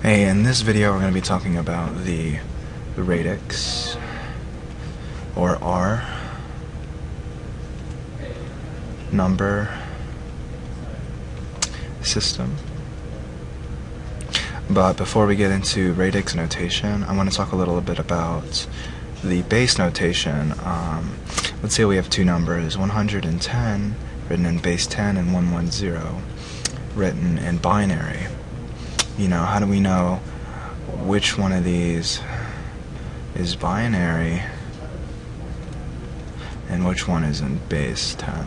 Hey, in this video we're going to be talking about the, radix, or R, number system. But before we get into radix notation, I want to talk a little bit about the base notation. Um, let's say we have two numbers, 110 written in base 10 and 110 written in binary. You know, how do we know which one of these is binary and which one is in base 10?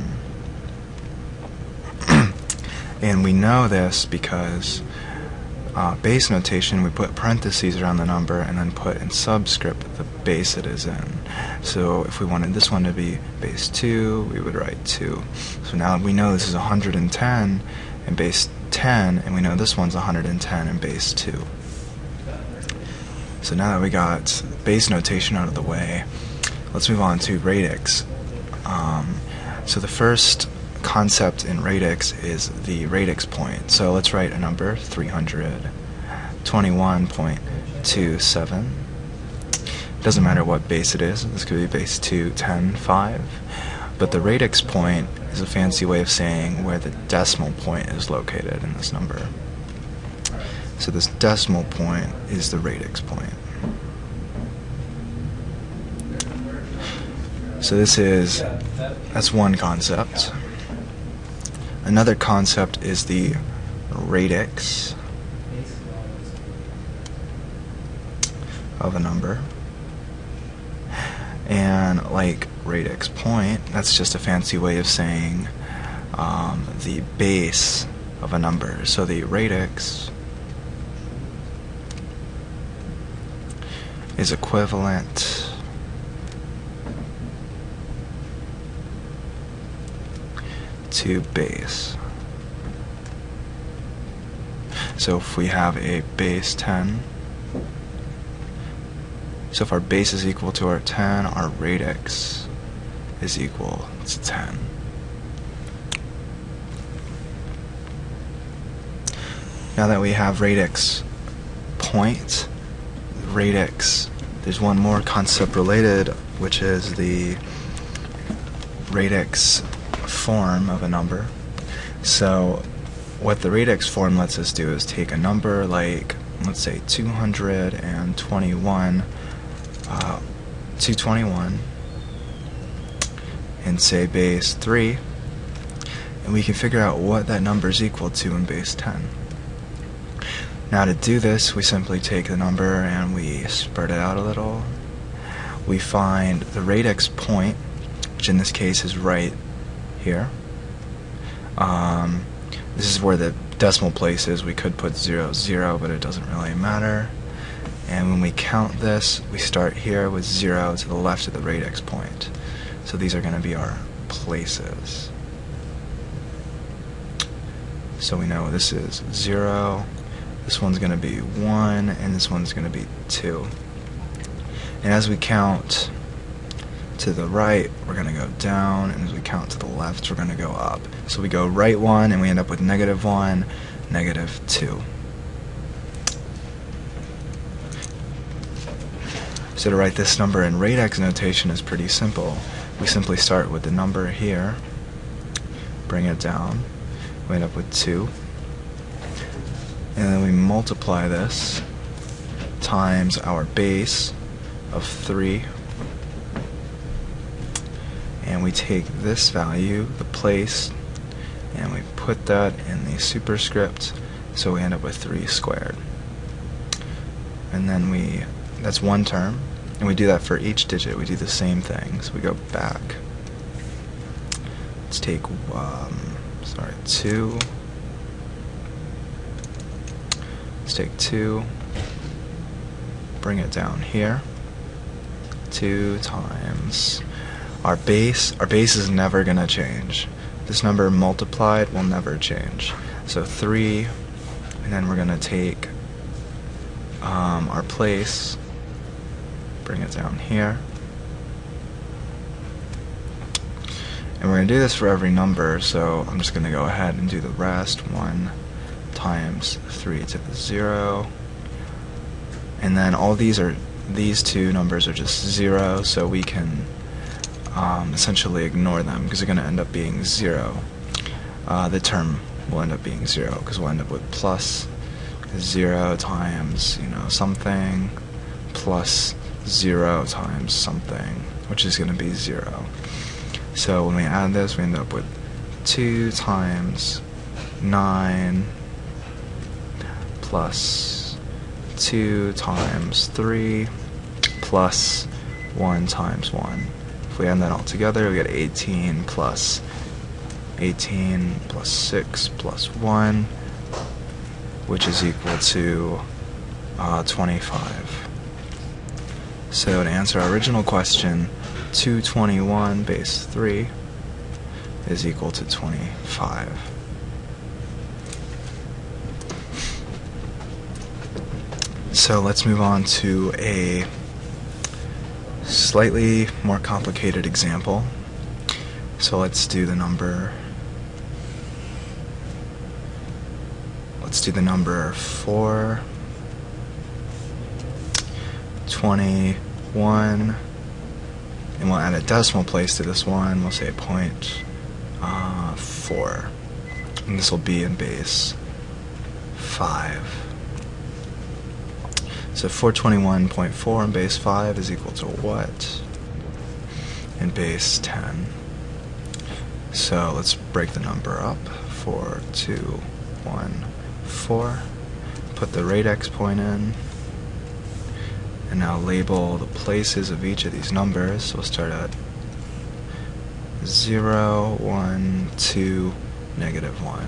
and we know this because uh, base notation, we put parentheses around the number and then put in subscript the base it is in. So if we wanted this one to be base 2, we would write 2. So now we know this is 110 in base 10, and we know this one's 110 in base 2. So now that we got base notation out of the way, let's move on to radix. Um, so the first concept in radix is the radix point. So let's write a number 321.27. Doesn't matter what base it is. This could be base 2, 10, 5. But the radix point is a fancy way of saying where the decimal point is located in this number. So this decimal point is the radix point. So this is, that's one concept. Another concept is the radix of a number. And like radix point, that's just a fancy way of saying um, the base of a number. So the radix is equivalent to base. So if we have a base 10, so if our base is equal to our 10, our radix is equal to 10. Now that we have radix point, radix, there's one more concept related, which is the radix form of a number. So what the radix form lets us do is take a number like, let's say 221, uh, 221, and say base 3, and we can figure out what that number is equal to in base 10. Now to do this, we simply take the number and we spread it out a little. We find the radix point, which in this case is right here. Um, this is where the decimal place is. We could put 0, 0, but it doesn't really matter. And when we count this, we start here with 0 to the left of the radix point. So these are going to be our places. So we know this is 0, this one's going to be 1, and this one's going to be 2. And as we count to the right, we're going to go down, and as we count to the left, we're going to go up. So we go right 1, and we end up with negative 1, negative 2. So to write this number in radix notation is pretty simple. We simply start with the number here, bring it down, we end up with 2, and then we multiply this times our base of 3 and we take this value, the place, and we put that in the superscript, so we end up with 3 squared. And then we, that's one term, and we do that for each digit, we do the same thing, so we go back. Let's take, um, sorry, 2, let's take 2, bring it down here, 2 times. Our base, our base is never going to change. This number multiplied will never change. So 3, and then we're going to take um, our place, bring it down here. And we're going to do this for every number, so I'm just going to go ahead and do the rest. 1 times 3 to the 0, and then all these are these two numbers are just zero, so we can um, essentially ignore them because they're going to end up being zero. Uh, the term will end up being zero because we'll end up with plus zero times you know something plus zero times something, which is going to be zero. So when we add this, we end up with 2 times 9 plus 2 times 3 plus 1 times 1. If we add that all together, we get 18 plus 18 plus 6 plus 1, which is equal to uh, 25. So to answer our original question, 221 base 3 is equal to 25. So let's move on to a slightly more complicated example. So let's do the number. Let's do the number 4, 21, and we'll add a decimal place to this one. We'll say point uh, 4. And this will be in base 5. So 421.4 in base 5 is equal to what? In base 10. So let's break the number up. 4, 2, 1, 4. Put the radix point in. And now label the places of each of these numbers. So we'll start at 0, 1, 2, negative 1.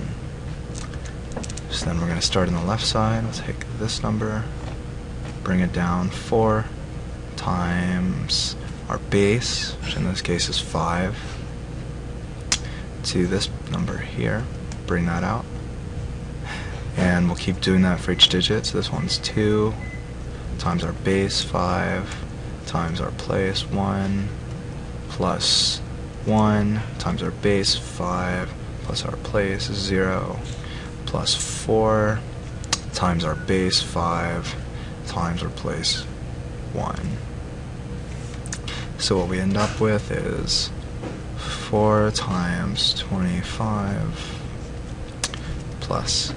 So then we're going to start on the left side. We'll take this number, bring it down 4 times our base, which in this case is 5, to this number here. Bring that out. And we'll keep doing that for each digit. So this one's 2 times our base 5 times our place 1 plus 1 times our base 5 plus our place 0 plus 4 times our base 5 times our place 1. So what we end up with is 4 times 25 plus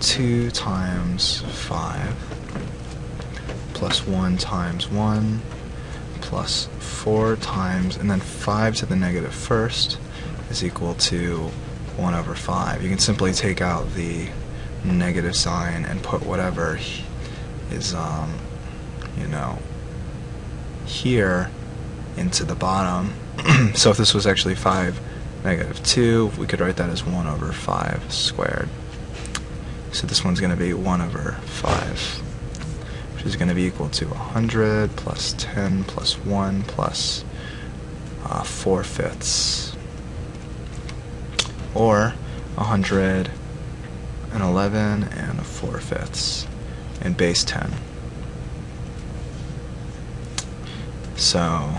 2 times 5 plus 1 times 1 plus 4 times, and then 5 to the negative first is equal to 1 over 5. You can simply take out the negative sign and put whatever is, um, you know, here into the bottom. so if this was actually 5 negative 2, we could write that as 1 over 5 squared. So this one's going to be 1 over 5 which is going to be equal to 100 plus 10 plus 1 plus, uh, 4 fifths. Or 111 and 4 fifths in base 10. So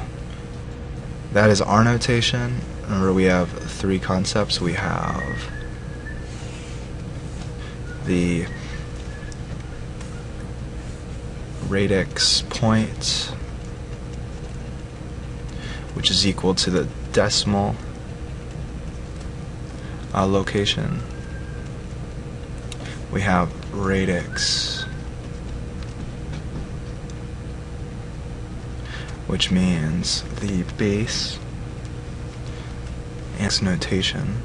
that is our notation. Remember we have three concepts. We have the radix point, which is equal to the decimal uh, location. We have radix, which means the base and notation.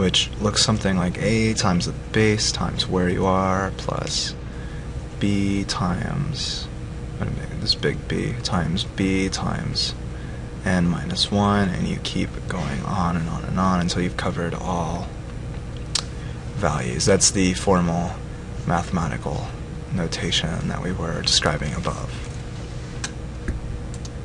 Which looks something like a times the base times where you are plus b times this big B times B times n minus 1 and you keep going on and on and on until you've covered all values. That's the formal mathematical notation that we were describing above.